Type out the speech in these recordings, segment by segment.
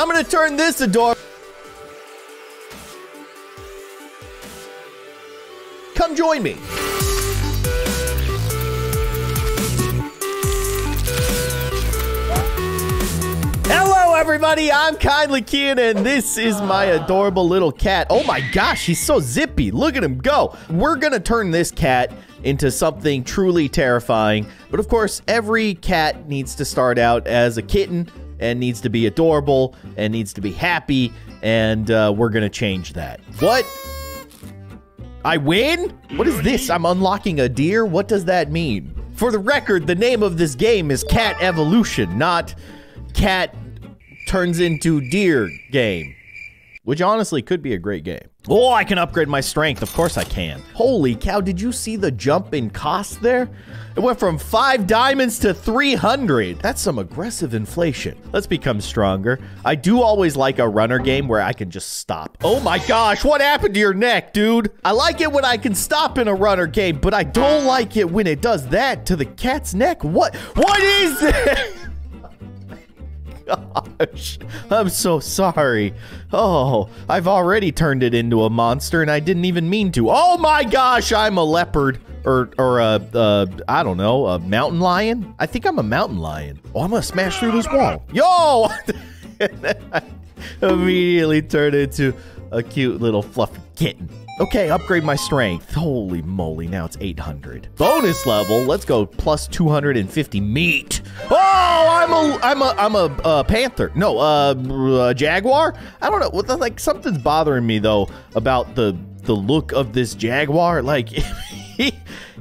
I'm gonna turn this ador. Come join me. Hello, everybody. I'm Kindly Keyin, and this is my adorable little cat. Oh my gosh, he's so zippy. Look at him go. We're gonna turn this cat into something truly terrifying. But of course, every cat needs to start out as a kitten and needs to be adorable and needs to be happy, and uh, we're gonna change that. What? I win? What is this? I'm unlocking a deer? What does that mean? For the record, the name of this game is Cat Evolution, not Cat Turns into Deer game. Which honestly could be a great game. Oh, I can upgrade my strength. Of course I can. Holy cow, did you see the jump in cost there? It went from 5 diamonds to 300. That's some aggressive inflation. Let's become stronger. I do always like a runner game where I can just stop. Oh my gosh, what happened to your neck, dude? I like it when I can stop in a runner game, but I don't like it when it does that to the cat's neck. What? What is this? gosh. I'm so sorry. Oh, I've already turned it into a monster and I didn't even mean to. Oh my gosh, I'm a leopard. Or, or a, uh, don't know, a mountain lion? I think I'm a mountain lion. Oh, I'm gonna smash through this wall. Yo! immediately turned into a cute little fluffy kitten. Okay, upgrade my strength. Holy moly, now it's 800. Bonus level, let's go plus 250 meat. Oh, I'm a, I'm a, I'm a uh, panther. No, uh, a jaguar? I don't know. Like, something's bothering me, though, about the, the look of this jaguar. Like, he,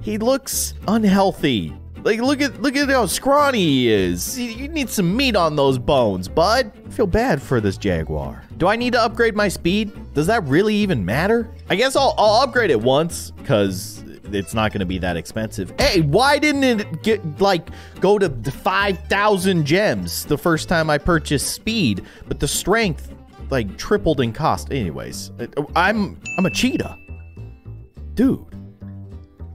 he looks unhealthy. Like, look at look at how scrawny he is. You need some meat on those bones, bud. I feel bad for this Jaguar. Do I need to upgrade my speed? Does that really even matter? I guess I'll, I'll upgrade it once, because it's not going to be that expensive. Hey, why didn't it get, like, go to 5,000 gems the first time I purchased speed, but the strength, like, tripled in cost? Anyways, I'm, I'm a cheetah. Dude,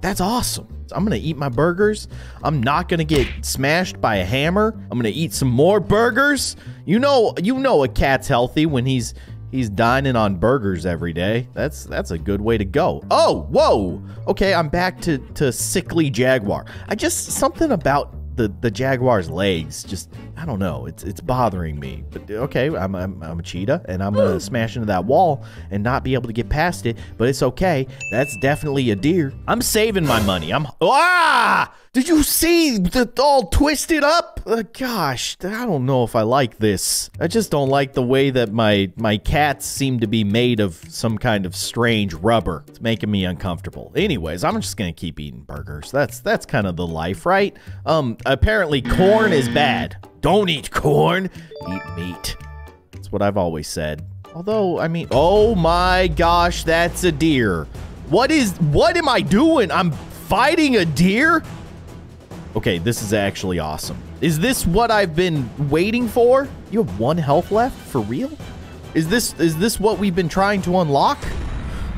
that's awesome. I'm gonna eat my burgers. I'm not gonna get smashed by a hammer. I'm gonna eat some more burgers. You know, you know a cat's healthy when he's he's dining on burgers every day. That's that's a good way to go. Oh, whoa. Okay, I'm back to to sickly jaguar. I just something about the the jaguar's legs just I don't know. It's it's bothering me. But okay, I'm I'm, I'm a cheetah and I'm gonna smash into that wall and not be able to get past it. But it's okay. That's definitely a deer. I'm saving my money. I'm ah. Did you see the all twisted up? Uh, gosh, I don't know if I like this. I just don't like the way that my my cats seem to be made of some kind of strange rubber. It's making me uncomfortable. Anyways, I'm just gonna keep eating burgers. That's that's kind of the life, right? Um, apparently corn is bad. Don't eat corn, eat meat. That's what I've always said. Although, I mean, oh my gosh, that's a deer. What is, what am I doing? I'm fighting a deer? Okay, this is actually awesome. Is this what I've been waiting for? You have one health left? For real? Is this, is this what we've been trying to unlock?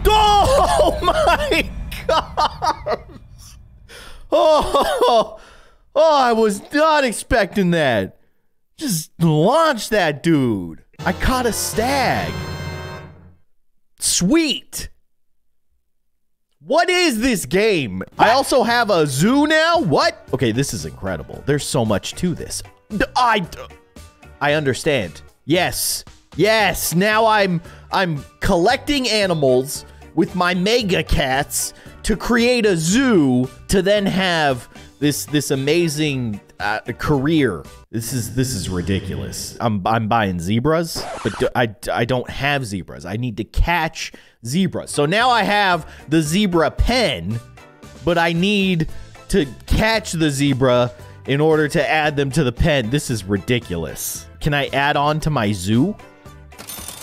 Oh my god! Oh, oh, I was not expecting that. Just launch that dude. I caught a stag. Sweet. What is this game? I also have a zoo now? What? Okay, this is incredible. There's so much to this. I, I understand. Yes. Yes. Now I'm I'm collecting animals with my mega cats to create a zoo to then have this this amazing uh, career. This is this is ridiculous. I'm I'm buying zebras, but I I don't have zebras. I need to catch zebras. So now I have the zebra pen, but I need to catch the zebra in order to add them to the pen. This is ridiculous. Can I add on to my zoo?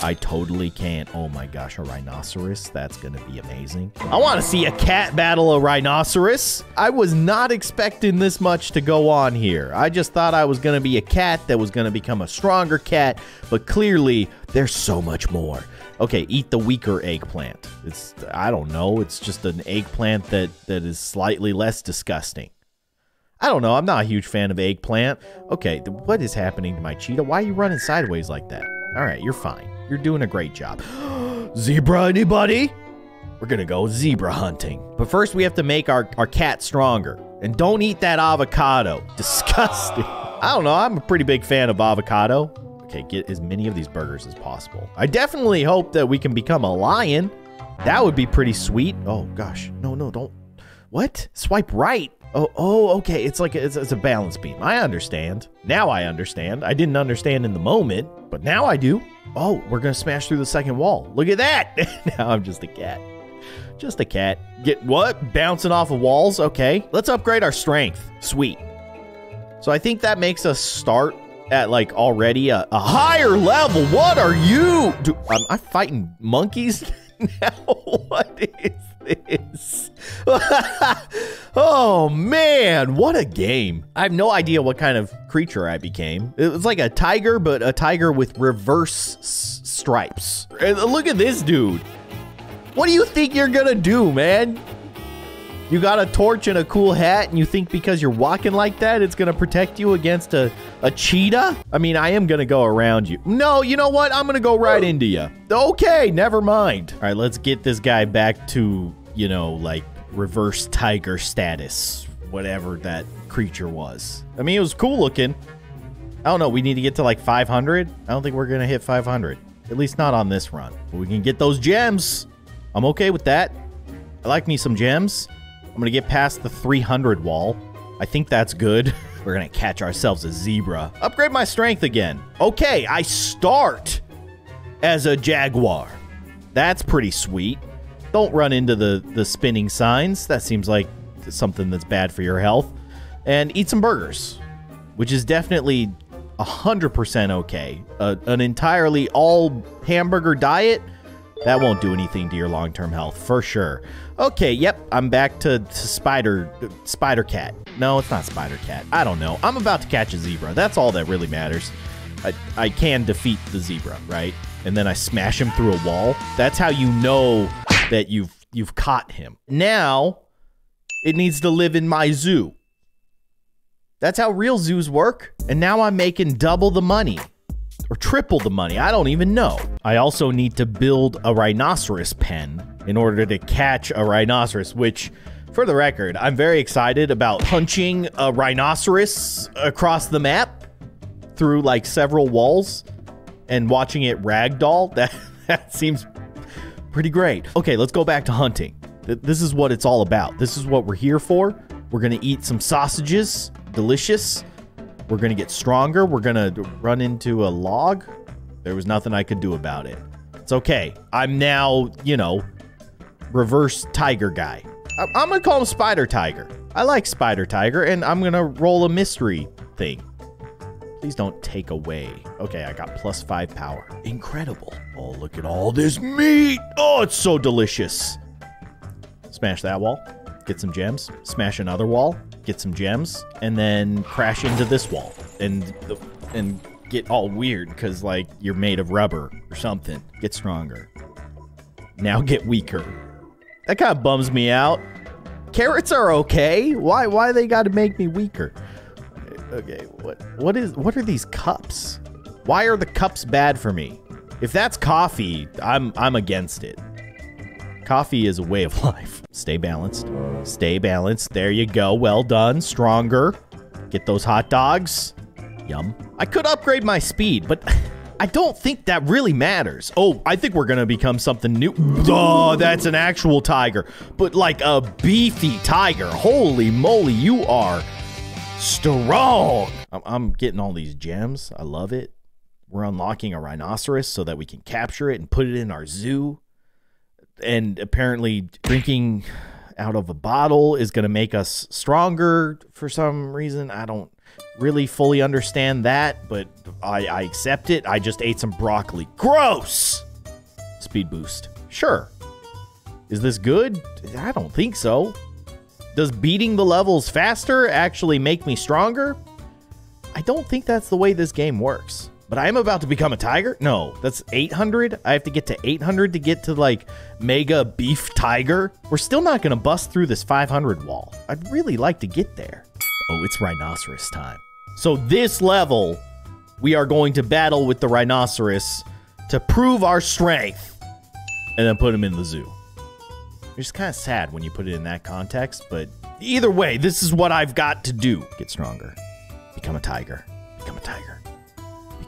I totally can't. Oh my gosh, a rhinoceros? That's gonna be amazing. I wanna see a cat battle a rhinoceros. I was not expecting this much to go on here. I just thought I was gonna be a cat that was gonna become a stronger cat, but clearly there's so much more. Okay, eat the weaker eggplant. It's, I don't know, it's just an eggplant that, that is slightly less disgusting. I don't know, I'm not a huge fan of eggplant. Okay, what is happening to my cheetah? Why are you running sideways like that? All right, you're fine. You're doing a great job. zebra, anybody? We're gonna go zebra hunting. But first, we have to make our, our cat stronger. And don't eat that avocado. Disgusting. I don't know. I'm a pretty big fan of avocado. Okay, get as many of these burgers as possible. I definitely hope that we can become a lion. That would be pretty sweet. Oh, gosh. No, no, don't. What? Swipe right. Oh, oh, okay. It's like a, it's, it's a balance beam. I understand. Now I understand. I didn't understand in the moment, but now I do. Oh, we're gonna smash through the second wall. Look at that. now I'm just a cat. Just a cat. Get what? Bouncing off of walls? Okay. Let's upgrade our strength. Sweet. So I think that makes us start at like already a, a higher level. What are you? Do, am I fighting monkeys now? what is this? oh man, what a game. I have no idea what kind of creature I became. It was like a tiger, but a tiger with reverse stripes. And look at this dude. What do you think you're gonna do, man? You got a torch and a cool hat, and you think because you're walking like that, it's gonna protect you against a, a cheetah? I mean, I am gonna go around you. No, you know what? I'm gonna go right into you. Okay, never mind. All right, let's get this guy back to, you know, like reverse tiger status, whatever that creature was. I mean, it was cool looking. I don't know. We need to get to like 500. I don't think we're gonna hit 500. At least not on this run. But we can get those gems. I'm okay with that. I like me some gems. I'm going to get past the 300 wall. I think that's good. We're going to catch ourselves a zebra. Upgrade my strength again. Okay, I start as a jaguar. That's pretty sweet. Don't run into the, the spinning signs. That seems like something that's bad for your health. And eat some burgers, which is definitely 100% okay. An entirely all hamburger diet that won't do anything to your long-term health for sure. Okay, yep, I'm back to, to Spider Spider Cat. No, it's not Spider Cat. I don't know. I'm about to catch a zebra. That's all that really matters. I, I can defeat the zebra, right? And then I smash him through a wall. That's how you know that you've you've caught him. Now, it needs to live in my zoo. That's how real zoos work. And now I'm making double the money or triple the money. I don't even know. I also need to build a rhinoceros pen in order to catch a rhinoceros, which, for the record, I'm very excited about punching a rhinoceros across the map through like several walls and watching it ragdoll. That, that seems pretty great. Okay, let's go back to hunting. This is what it's all about. This is what we're here for. We're going to eat some sausages. Delicious. We're going to get stronger. We're going to run into a log. There was nothing I could do about it. It's okay. I'm now, you know, reverse tiger guy. I'm going to call him Spider Tiger. I like Spider Tiger, and I'm going to roll a mystery thing. Please don't take away. Okay, I got plus five power. Incredible. Oh, look at all this meat. Oh, it's so delicious. Smash that wall. Get some gems. Smash another wall get some gems, and then crash into this wall and and get all weird because like you're made of rubber or something. Get stronger. Now get weaker. That kind of bums me out. Carrots are okay. Why why they got to make me weaker? Okay, what what is what are these cups? Why are the cups bad for me? If that's coffee, I'm I'm against it. Coffee is a way of life. Stay balanced. Stay balanced. There you go. Well done. Stronger. Get those hot dogs. Yum. I could upgrade my speed, but I don't think that really matters. Oh, I think we're gonna become something new. Oh, that's an actual tiger. But like a beefy tiger. Holy moly, you are strong. I'm, getting all these gems. I love it. We're unlocking a rhinoceros so that we can capture it and put it in our zoo and apparently drinking out of a bottle is going to make us stronger for some reason. I don't really fully understand that, but I, I accept it. I just ate some broccoli. Gross! Speed boost. Sure. Is this good? I don't think so. Does beating the levels faster actually make me stronger? I don't think that's the way this game works. But I am about to become a tiger? No, that's 800. I have to get to 800 to get to like mega beef tiger. We're still not going to bust through this 500 wall. I'd really like to get there. Oh, it's rhinoceros time. So this level we are going to battle with the rhinoceros to prove our strength and then put him in the zoo. It's kind of sad when you put it in that context, but either way, this is what I've got to do. Get stronger. Become a tiger. Become a tiger.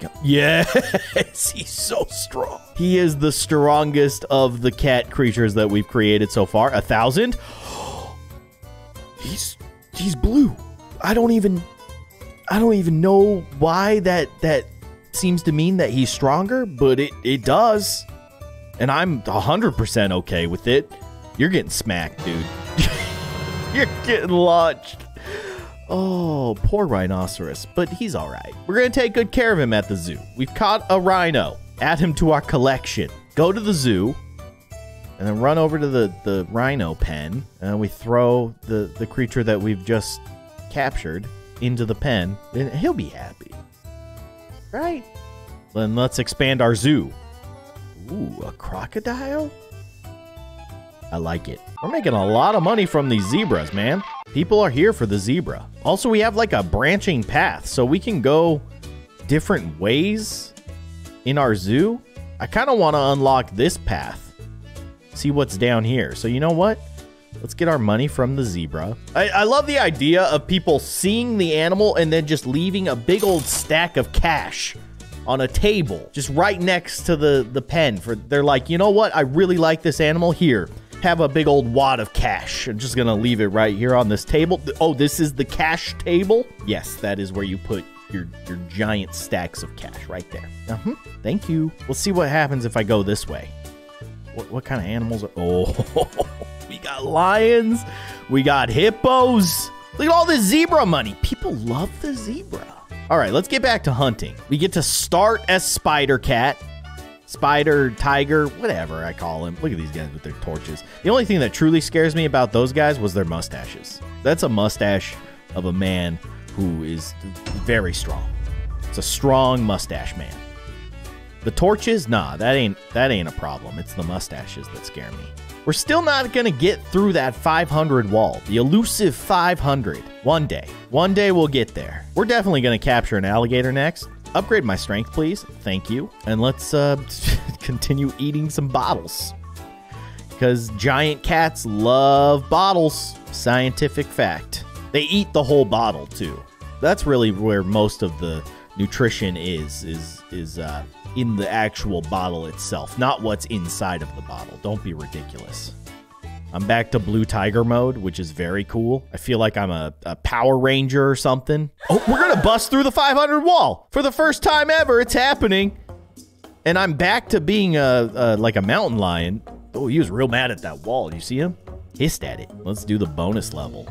Become Yes, he's so strong. He is the strongest of the cat creatures that we've created so far. A thousand. He's he's blue. I don't even I don't even know why that that seems to mean that he's stronger, but it it does. And I'm 100% okay with it. You're getting smacked, dude. You're getting launched. Oh, poor rhinoceros, but he's all right. We're going to take good care of him at the zoo. We've caught a rhino. Add him to our collection. Go to the zoo and then run over to the, the rhino pen and we throw the, the creature that we've just captured into the pen and he'll be happy. Right? Then let's expand our zoo. Ooh, a crocodile? I like it. We're making a lot of money from these zebras, man. People are here for the zebra. Also, we have like a branching path, so we can go different ways in our zoo. I kind of want to unlock this path. See what's down here. So you know what? Let's get our money from the zebra. I, I love the idea of people seeing the animal and then just leaving a big old stack of cash on a table just right next to the the pen for they're like you know what i really like this animal here have a big old wad of cash. I'm just gonna leave it right here on this table. Oh this is the cash table? Yes that is where you put your your giant stacks of cash right there. Uh-huh. thank you. We'll see what happens if i go this way. What, what kind of animals are oh we got lions. We got hippos. Look at all this zebra money. People love the zebra. All right, let's get back to hunting. We get to start as Spider Cat, Spider, Tiger, whatever I call him. Look at these guys with their torches. The only thing that truly scares me about those guys was their mustaches. That's a mustache of a man who is very strong. It's a strong mustache man. The torches, nah, that ain't that ain't a problem. It's the mustaches that scare me. We're still not to get through that 500 wall, the elusive 500. One day. One day we'll get there. We're definitely to capture an alligator next. Upgrade my strength, please. Thank you. And let's uh, continue eating some bottles. Because giant cats love bottles. Scientific fact. They eat the whole bottle, too. That's really where most of the nutrition is, is, is uh, in the actual bottle itself, not what's inside of the bottle. Don't be ridiculous. I'm back to Blue Tiger mode, which is very cool. I feel like I'm a, a Power Ranger or something. Oh, we're going to bust through the 500 wall. For the first time ever, it's happening. And I'm back to being a, a like a mountain lion. Oh, he was real mad at that wall. You see him? Hissed at it. Let's do the bonus level.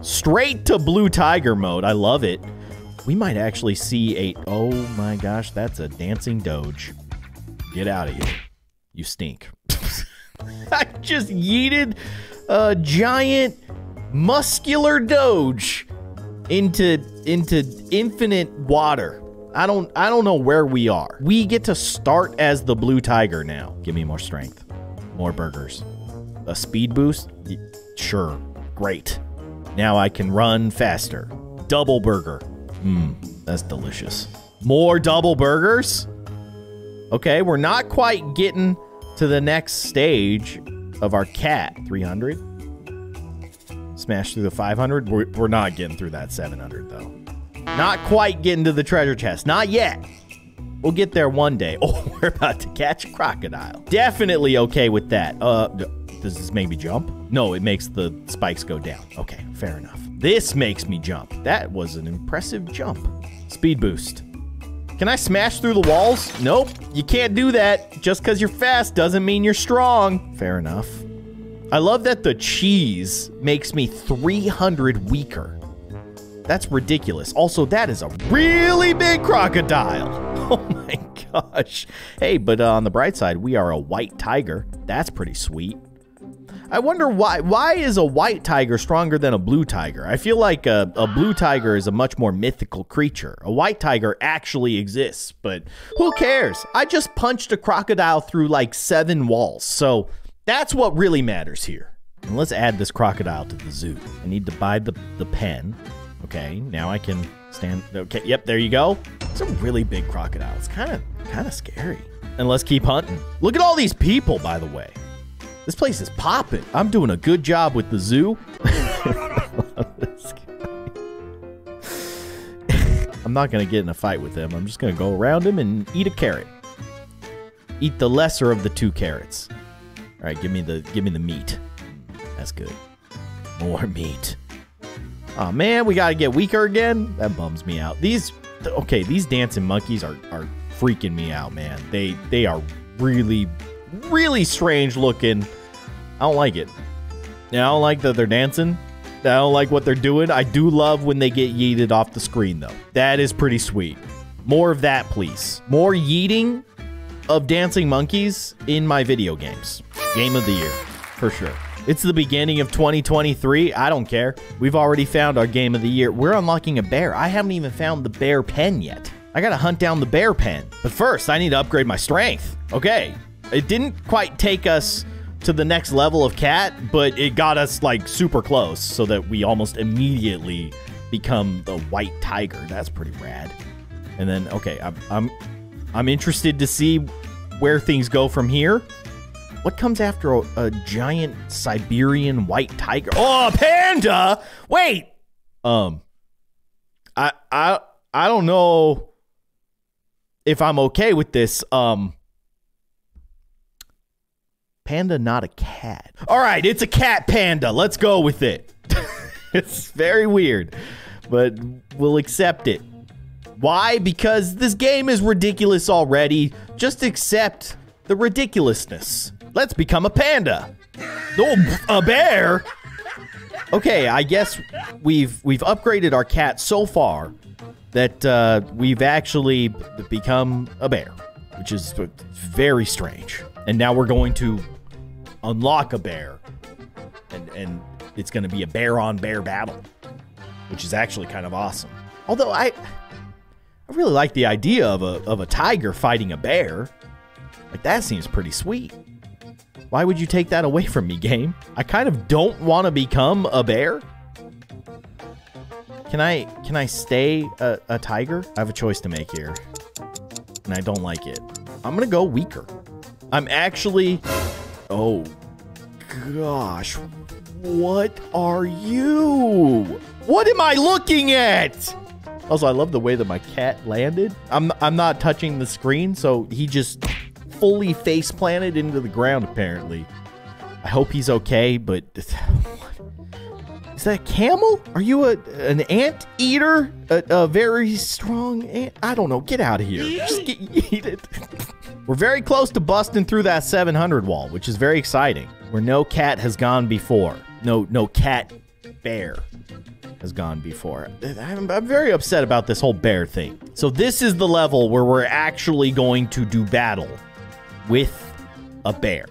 Straight to Blue Tiger mode. I love it we might actually see a... Oh my gosh, that's a dancing doge. Get out of here. You stink. I just yeeted a giant muscular doge into into infinite water. I don't I don't know where we are. We get to start as the blue tiger now. Give me more strength. More burgers. A speed boost? Sure. Great. Now I can run faster. Double burger. Mmm, that's delicious. More double burgers? Okay, we're not quite getting to the next stage of our cat. 300? Smash through the 500? We're, we're not getting through that 700, though. Not quite getting to the treasure chest. Not yet. We'll get there one day. Oh, we're about to catch a crocodile. Definitely okay with that. Uh, does this make me jump? No, it makes the spikes go down. Okay, fair enough. This makes me jump. That was an impressive jump. Speed boost. Can I smash through the walls? Nope, you can't do that. Just because you're fast doesn't mean you're strong. Fair enough. I love that the cheese makes me 300 weaker. That's ridiculous. Also, that is a really big crocodile. Oh my gosh. Hey, but uh, on the bright side, we are a white tiger. That's pretty sweet. I wonder why. Why is a white tiger stronger than a blue tiger? I feel like a, a blue tiger is a much more mythical creature. A white tiger actually exists, but who cares? I just punched a crocodile through like seven walls, so that's what really matters here. And let's add this crocodile to the zoo. I need to buy the, the pen. Okay, now I can Stand. Okay. Yep. There you go. It's a really big crocodile. It's kind of kind of scary. And let's keep hunting. Look at all these people, by the way. This place is popping. I'm doing a good job with the zoo. I'm not gonna get in a fight with him. I'm just gonna go around him and eat a carrot. Eat the lesser of the two carrots. All right, give me the give me the meat. That's good. More meat. Oh man, we gotta get weaker again. That bums me out. These okay, these dancing monkeys are are freaking me out, man. They they are really really strange looking. I don't like it. Yeah, I don't like that they're dancing. I don't like what they're doing. I do love when they get yeeted off the screen, though. That is pretty sweet. More of that, please. More yeeting of dancing monkeys in my video games. Game of the year, for sure. It's the beginning of 2023. I don't care. We've already found our game of the year. We're unlocking a bear. I haven't even found the bear pen yet. I gotta hunt down the bear pen. But first, I need to upgrade my strength. Okay. It didn't quite take us to the next level of cat, but it got us like super close so that we almost immediately become the white tiger. That's pretty rad. And then okay, I'm I'm I'm interested to see where things go from here. What comes after a, a giant Siberian white tiger? Oh, panda! Wait. Um I I I don't know if I'm okay with this. Um panda not a cat. All right, it's a cat panda. Let's go with it. it's very weird, but we'll accept it. Why? Because this game is ridiculous already. Just accept the ridiculousness. Let's become a panda. Oh, a bear. Okay, I guess we've we've upgraded our cat so far that uh, we've actually become a bear, which is very strange. And now we're going to unlock a bear, and and it's going to be a bear on bear battle, which is actually kind of awesome. Although I I really like the idea of a of a tiger fighting a bear. Like that seems pretty sweet. Why would you take that away from me, game? I kind of don't want to become a bear. Can I can I stay a, a tiger? I have a choice to make here. And I don't like it. I'm gonna go weaker. I'm actually Oh, gosh. What are you? What am I looking at? Also, I love the way that my cat landed. I'm, I'm not touching the screen, so he just fully face planted into the ground, apparently. I hope he's okay, but... Is that a camel? Are you a an ant eater? A, a very strong ant? I don't know. Get out of here. Just get yeeted. We're very close to busting through that 700 wall, which is very exciting. Where no cat has gone before. No, no cat bear has gone before. I'm, I'm very upset about this whole bear thing. So this is the level where we're actually going to do battle with a bear.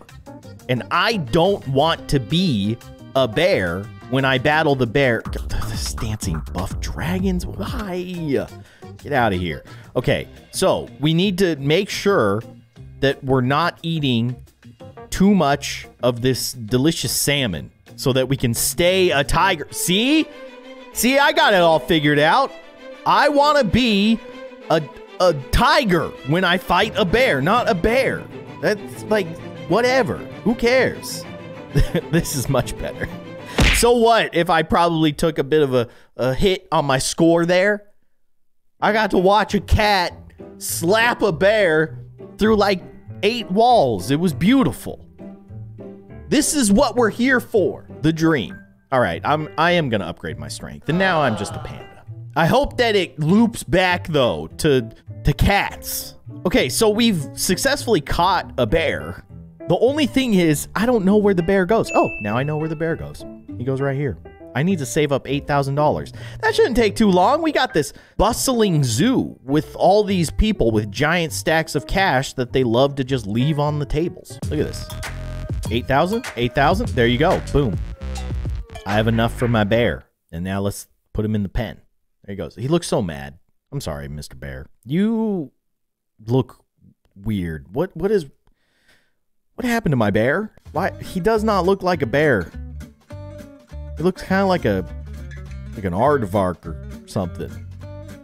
And I don't want to be a bear when I battle the bear. This dancing buff dragons, why? Get out of here. Okay, so we need to make sure that we're not eating too much of this delicious salmon so that we can stay a tiger. See? See, I got it all figured out. I want to be a, a tiger when I fight a bear, not a bear. That's like, whatever. Who cares? this is much better. So what if I probably took a bit of a, a hit on my score there? I got to watch a cat slap a bear through like eight walls. It was beautiful. This is what we're here for. The dream. All right, I'm I am going to upgrade my strength. And now I'm just a panda. I hope that it loops back though to to cats. Okay, so we've successfully caught a bear. The only thing is I don't know where the bear goes. Oh, now I know where the bear goes. He goes right here. I need to save up $8,000. That shouldn't take too long. We got this bustling zoo with all these people with giant stacks of cash that they love to just leave on the tables. Look at this. 8,000? 8,000? There you go. Boom. I have enough for my bear. And now let's put him in the pen. There he goes. He looks so mad. I'm sorry, Mr. Bear. You look weird. What what is what happened to my bear? Why he does not look like a bear. It looks kind of like a like an aardvark or something.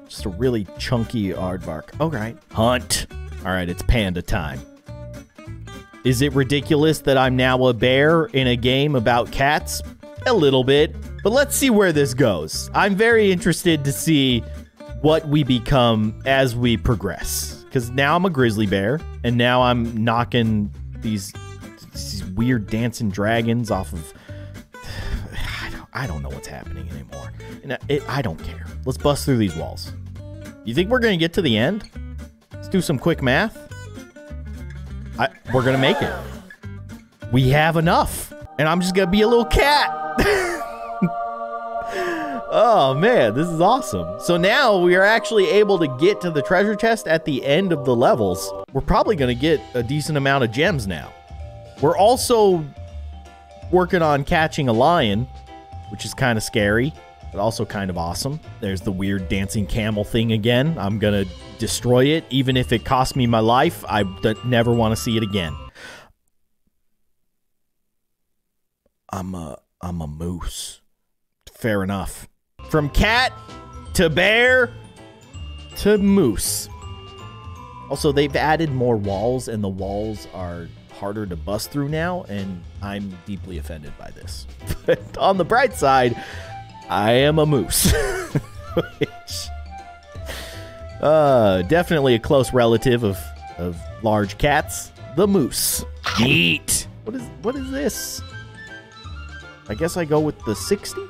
Just a really chunky aardvark. All right. Hunt. All right, it's panda time. Is it ridiculous that I'm now a bear in a game about cats? A little bit. But let's see where this goes. I'm very interested to see what we become as we progress. Because now I'm a grizzly bear, and now I'm knocking these, these weird dancing dragons off of. I don't, know what's happening anymore. And it, I don't care. Let's bust through these walls. You think we're going to get to the end? Let's do some quick math. I, we're going to make it. We have enough. And I'm just going to be a little cat. oh man, this is awesome. So now we are actually able to get to the treasure chest at the end of the levels. We're probably going to get a decent amount of gems now. We're also working on catching a lion, which is kind of scary, but also kind of awesome. There's the weird dancing camel thing again. I'm going to destroy it. Even if it costs me my life, I never want to see it again. I'm a I'm a moose. Fair enough. From cat to bear to moose. Also, they've added more walls, and the walls are harder to bust through now, and I'm deeply offended by this. But on the bright side, I am a moose. Which, uh, definitely a close relative of, of large cats. The moose. Neat. What is what is this? I guess I go with the 60?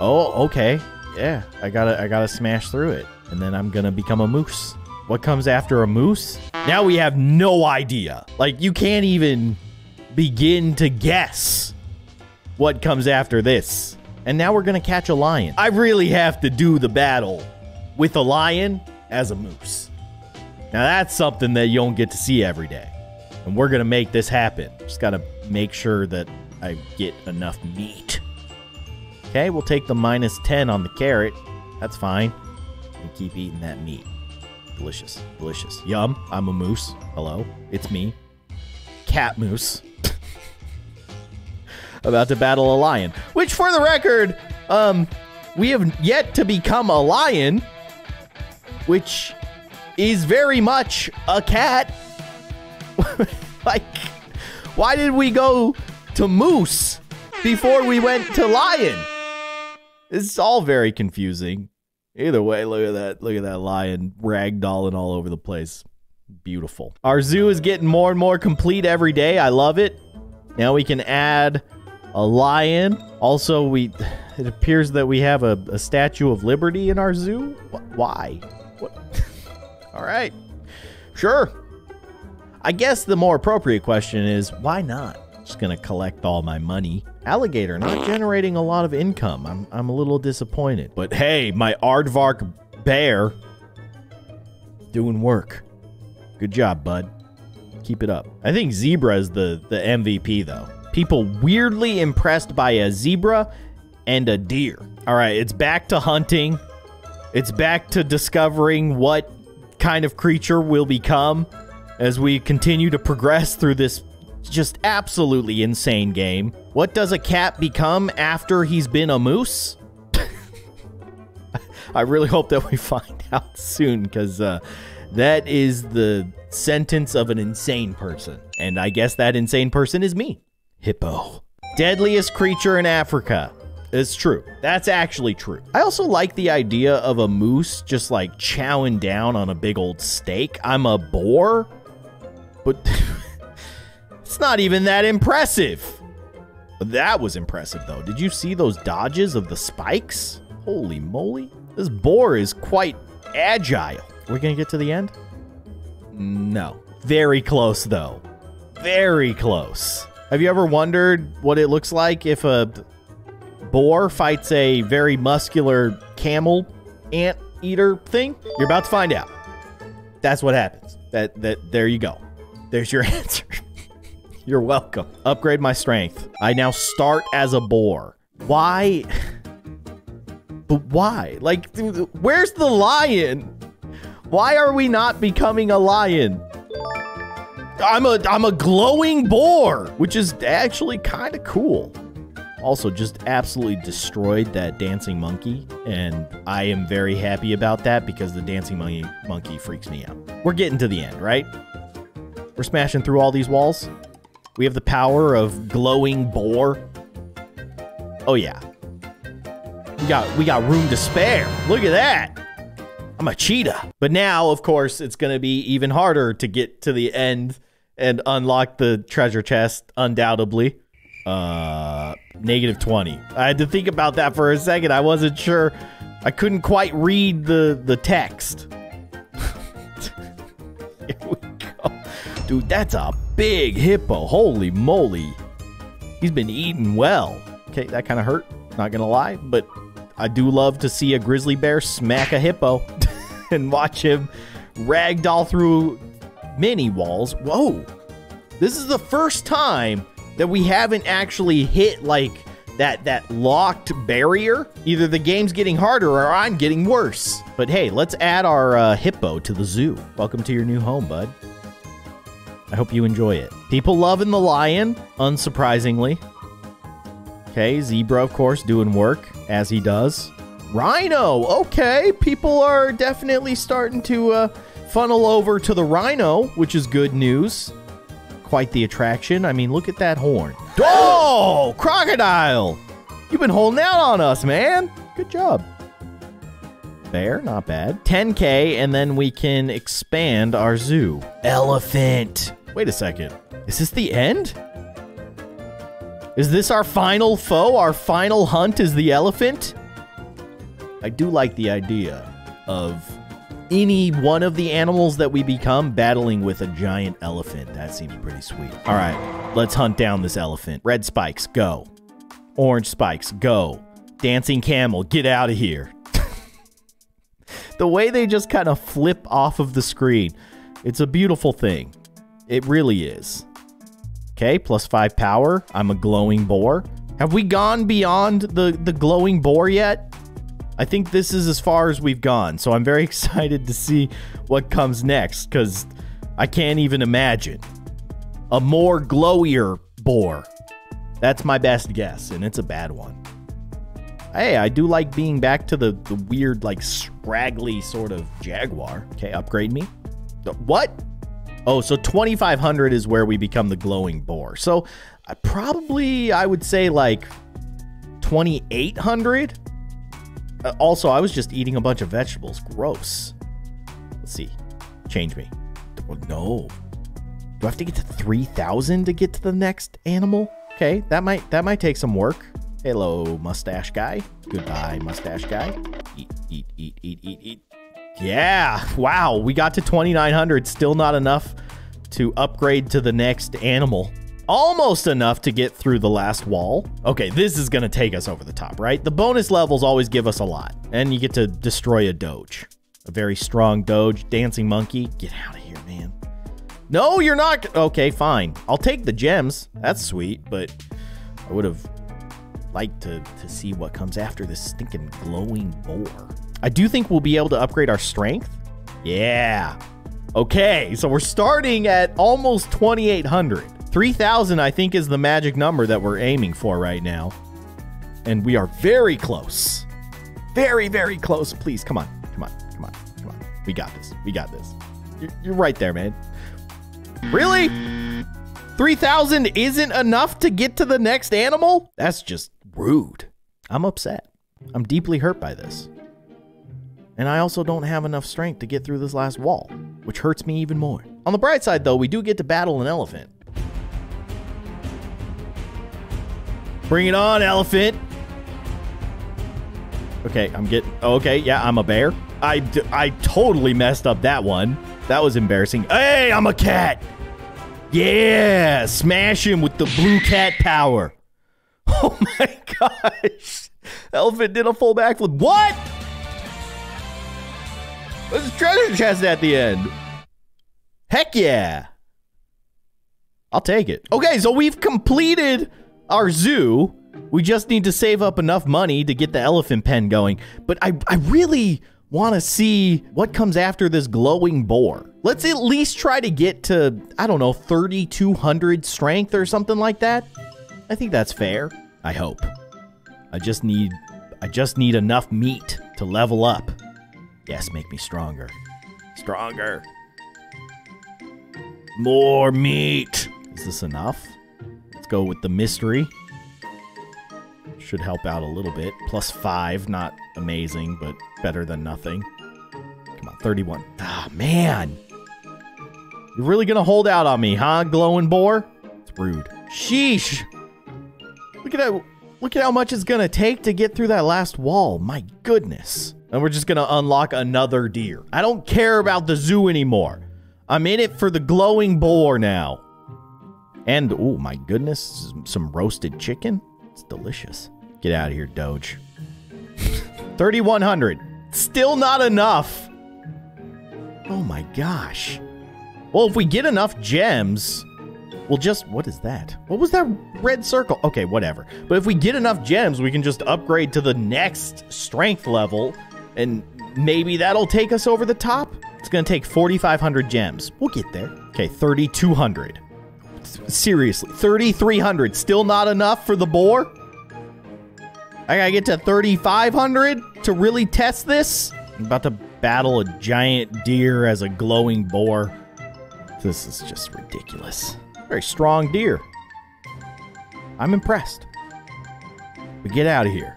Oh, okay. Yeah, I gotta I gotta smash through it. And then I'm gonna become a moose. What comes after a moose? Now we have no idea. Like, you can't even begin to guess what comes after this. And now we're gonna catch a lion. I really have to do the battle with a lion as a moose. Now that's something that you don't get to see every day. And we're gonna make this happen. Just gotta make sure that I get enough meat. Okay, we'll take the minus 10 on the carrot. That's fine. And keep eating that meat. Delicious. Delicious. Yum. I'm a moose. Hello. It's me. Cat moose. About to battle a lion. Which, for the record, um, we have yet to become a lion, which is very much a cat. like, why did we go to moose before we went to lion. It's all very confusing. Either way, look at that. Look at that lion ragdolling all over the place. Beautiful. Our zoo is getting more and more complete every day. I love it. Now we can add a lion. Also, we it appears that we have a, a statue of liberty in our zoo. Why? What? all right. Sure. I guess the more appropriate question is why not? just gonna collect all my money. Alligator not generating a lot of income. I'm, I'm a little disappointed. But hey, my Aardvark bear doing work. Good job, bud. Keep it up. I think zebra is the, the MVP, though. People weirdly impressed by a zebra and a deer. All right, it's back to hunting. It's back to discovering what kind of creature we'll become as we continue to progress through this just absolutely insane game. What does a cat become after he's been a moose? I really hope that we find out soon because uh, that is the sentence of an insane person. And I guess that insane person is me. Hippo. Deadliest creature in Africa. It's true. That's actually true. I also like the idea of a moose just like chowing down on a big old steak. I'm a boar, but It's not even that impressive. That was impressive, though. Did you see those dodges of the spikes? Holy moly. This boar is quite agile. We're going to get to the end? No. Very close, though. Very close. Have you ever wondered what it looks like if a boar fights a very muscular camel ant eater thing? You're about to find out. That's what happens. That that there you go. There's your answer. You're welcome. Upgrade my strength. I now start as a boar. Why? But why? Like, where's the lion? Why are we not becoming a lion? I'm a I'm a glowing boar, which is actually kind of cool. also just absolutely destroyed that dancing monkey, and I am very happy about that because the dancing monkey monkey freaks me out. We're getting to the end, right? We're smashing through all these walls. We have the power of glowing boar. Oh yeah. We got we got room to spare. Look at that. I'm a cheetah. But now, of course, it's to be even harder to get to the end and unlock the treasure chest undoubtedly. Uh negative 20. I had to think about that for a second. I wasn't sure. I couldn't quite read the the text. Dude, that's a big hippo. Holy moly. He's been eating well. Okay, that kind of hurt. Not gonna lie, but I do love to see a grizzly bear smack a hippo and watch him ragdoll through mini walls. Whoa. This is the first time that we haven't actually hit like that that locked barrier. Either the game's getting harder or I'm getting worse. But hey, let's add our uh, hippo to the zoo. Welcome to your new home, bud. I hope you enjoy it. People loving the lion, unsurprisingly. Okay, zebra, of course, doing work as he does. Rhino, okay, people are definitely starting to uh, funnel over to the rhino, which is good news quite the attraction. I mean, look at that horn. Oh, crocodile! You've been holding out on us, man. Good job. Bear, not bad. 10k, and then we can expand our zoo. Elephant. Wait a second. Is this the end? Is this our final foe? Our final hunt is the elephant? I do like the idea of any one of the animals that we become battling with a giant elephant. That seems pretty sweet. All right, let's hunt down this elephant. Red spikes, go. Orange spikes, go. Dancing camel, get out of here. the way they just kind of flip off of the screen, it's a beautiful thing. It really is. Okay, plus five power. I'm a glowing boar. Have we gone beyond the, the glowing boar yet? I think this is as far as we've gone, so I'm very excited to see what comes next, because I can't even imagine. A more glowier boar. That's my best guess, and it's a bad one. Hey, I do like being back to the, the weird, like, scraggly sort of jaguar. Okay, upgrade me. What? Oh, so 2500 is where we become the glowing boar. So I probably, I would say like 2800 uh, also, I was just eating a bunch of vegetables. Gross. Let's see. Change me. Oh, no. Do I have to get to 3,000 to get to the next animal? Okay, that might that might take some work. Hello, mustache guy. Goodbye, mustache guy. Eat, eat, eat, eat, eat, eat. Yeah, wow, we got to 2,900. Still not enough to upgrade to the next animal almost enough to get through the last wall. Okay, this is going to take us over the top, right? The bonus levels always give us a lot, and you get to destroy a doge. A very strong doge, dancing monkey. Get out of here, man. No, you're not. Okay, fine. I'll take the gems. That's sweet, but I would have liked to, to see what comes after this stinking glowing boar. I do think we'll be able to upgrade our strength. Yeah. Okay, so we're starting at almost 2,800. 3,000, I think, is the magic number that we're aiming for right now. And we are very close. Very, very close. Please, come on. Come on. Come on. Come on. We got this. We got this. You're, you're right there, man. Really? 3,000 isn't enough to get to the next animal? That's just rude. I'm upset. I'm deeply hurt by this. And I also don't have enough strength to get through this last wall, which hurts me even more. On the bright side, though, we do get to battle an elephant. Bring it on, elephant. Okay, I'm getting... Okay, yeah, I'm a bear. I, I totally messed up that one. That was embarrassing. Hey, I'm a cat. Yeah, smash him with the blue cat power. Oh my gosh. Elephant did a full backflip. What? There's a treasure chest at the end. Heck yeah. I'll take it. Okay, so we've completed our zoo. We just need to save up enough money to get the elephant pen going. But I, I really want to see what comes after this glowing boar. Let's at least try to get to, I don't know, 3,200 strength or something like that. I think that's fair. I hope. I just need I just need enough meat to level up. Yes, make me stronger. Stronger. More meat. Is this enough? Let's go with the mystery. Should help out a little bit. Plus five, not amazing, but better than nothing. Come on, 31. Ah, man. You're really gonna hold out on me, huh, glowing boar? It's rude. Sheesh. Look at that. Look at how much it's gonna take to get through that last wall. My goodness. And we're just gonna unlock another deer. I don't care about the zoo anymore. I'm in it for the glowing boar now. And, oh my goodness, some roasted chicken. It's delicious. Get out of here, Doge. 3,100. Still not enough. Oh my gosh. Well, if we get enough gems, we'll just... What is that? What was that red circle? Okay, whatever. But if we get enough gems, we can just upgrade to the next strength level, and maybe that'll take us over the top. It's going to take 4,500 gems. We'll get there. Okay, 3,200. Seriously, 3,300. Still not enough for the boar? I gotta get to 3,500 to really test this? I'm about to battle a giant deer as a glowing boar. This is just ridiculous. Very strong deer. I'm impressed. But get out of here.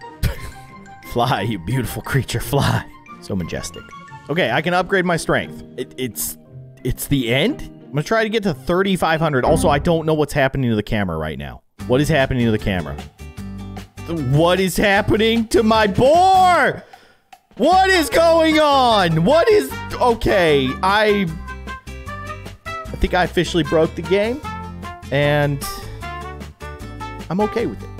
Fly, you beautiful creature, fly. So majestic. Okay, I can upgrade my strength. It, it's it's the end. I'm gonna try to get to 3,500. Also, I don't know what's happening to the camera right now. What is happening to the camera? What is happening to my boar? What is going on? What is... Okay, I... I think I officially broke the game. And... I'm okay with it.